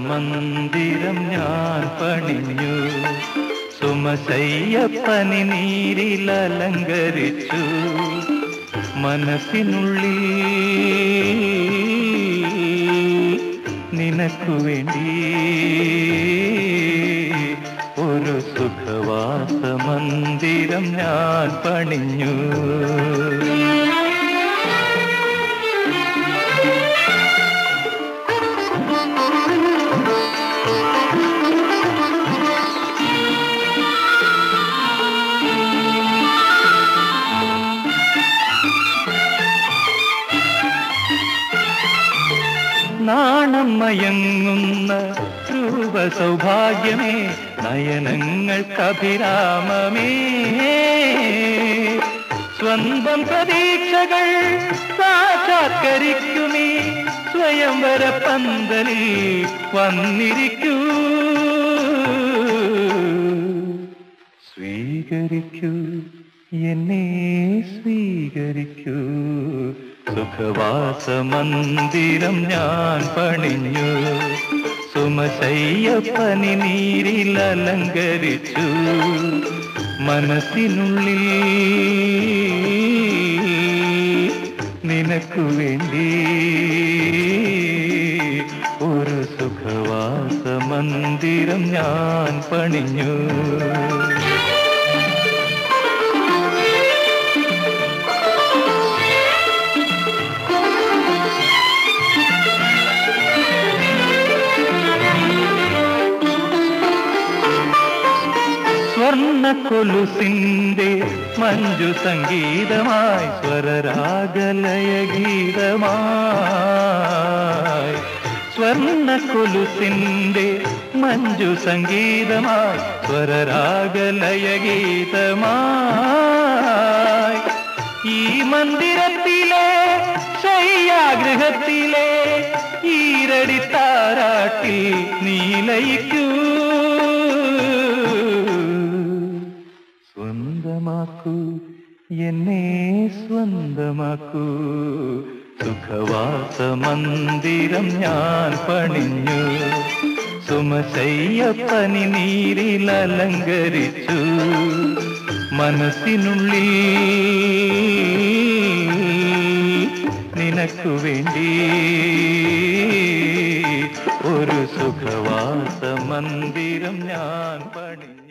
സുഖവാസമന്ദിരം ഞാൻ പണിഞ്ഞു. സുമശയ്യപ്പനി നീരിൽ അലങ്കരിച്ചു. മനസ്സിനുള്ളിൽ നിനക്കു വേണ്ടി ഒരു സുഖവാസ മന്ദിരം ഞാൻ പണിഞ്ഞു. നാണം മയങ്ങുന്ന രൂപ സൗഭാഗ്യമേ നയനങ്ങൾക്കഭിരാമമേ. സ്വന്തം പ്രതീക്ഷകൾ സാക്ഷാത്കരിക്കുമീ സ്വയംവര പന്തലിൽ വന്നിരിക്കൂ. സ്വീകരിക്കൂ. എന്നെ സ്വീകരിക്കൂ. സുഖവാസ മന്ദിരം ഞാൻ പണിഞ്ഞു. സുമശയ്യപ്പനി നീരിൽ അലങ്കരിച്ചു. മനസ്സിനുള്ളിൽ നിനക്കു വേണ്ടി ഒരു സുഖവാസ മന്ദിരം ഞാൻ പണിഞ്ഞു. കൊലുസിന്റെ മഞ്ജു സംഗീതമായി സ്വരരാഗലയ ഗീതമായി. സ്വർണ കൊലുസിന്റെ മഞ്ജു സംഗീതമായി സ്വരരാഗലയ ഗീതമായി. ഈ മന്ദിരത്തിലെ ശയ്യാഗൃഹത്തിലെ സ്വന്തമാക്കൂ എന്നെ സ്വന്തമാക്കൂ സുഖവാസമന്ദിരം ഞാൻ പണിഞ്ഞു സുമശയ്യപ്പനി നീരിൽ അലങ്കരിച്ചു മനസ്സിനുള്ളിൽ നിനക്കു വേണ്ടി ഒരു സുഖവാസമന്ദിരം ഞാൻ പണിഞ്ഞു